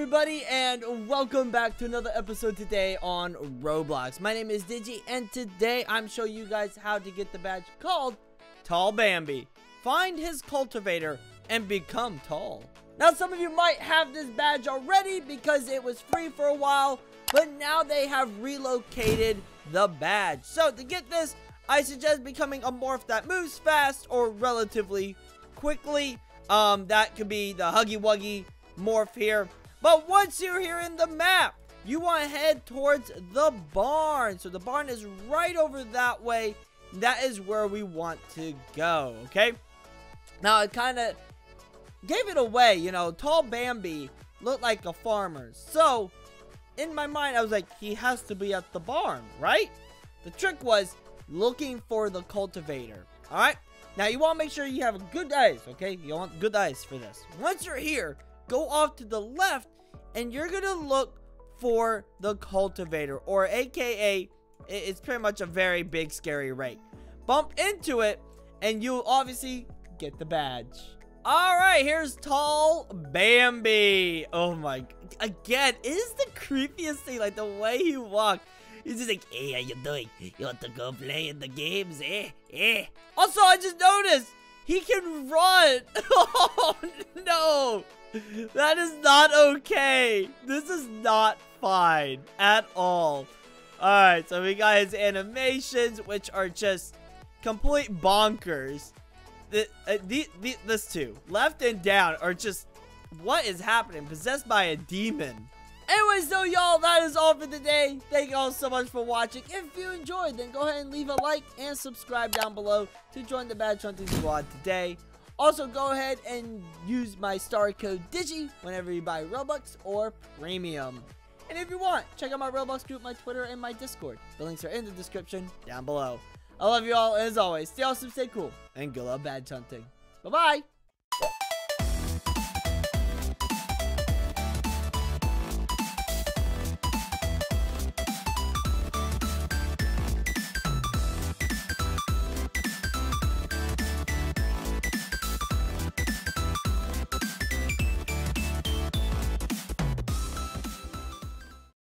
everybody, and welcome back to another episode today on Roblox. My name is Digi, and today I'm showing you guys how to get the badge called Tall Bambi. Find his cultivator and become tall. Now, some of you might have this badge already because it was free for a while, but now they have relocated the badge. So, to get this, I suggest becoming a morph that moves fast or relatively quickly. Um, that could be the Huggy Wuggy morph here. But once you're here in the map, you want to head towards the barn. So the barn is right over that way. That is where we want to go, okay? Now, it kind of gave it away, you know. Tall Bambi looked like a farmer. So, in my mind, I was like, he has to be at the barn, right? The trick was looking for the cultivator, all right? Now, you want to make sure you have good eyes, okay? You want good eyes for this. Once you're here, go off to the left and you're gonna look for the cultivator or aka it's pretty much a very big scary rake bump into it and you'll obviously get the badge all right here's tall bambi oh my again it is the creepiest thing like the way he walks He's just like, hey, how you doing? You want to go play in the games, eh? Eh? Also, I just noticed he can run. oh, no. That is not okay. This is not fine at all. Alright, so we got his animations, which are just complete bonkers. The, uh, the, the, this two, Left and down are just... What is happening? Possessed by a demon. Anyways, so y'all, that is all for today. Thank you all so much for watching. If you enjoyed, then go ahead and leave a like and subscribe down below to join the Badge Hunting Squad today. Also, go ahead and use my star code DIGI whenever you buy Robux or Premium. And if you want, check out my Roblox group, my Twitter, and my Discord. The links are in the description down below. I love you all, and as always, stay awesome, stay cool, and good luck badge hunting. Bye-bye!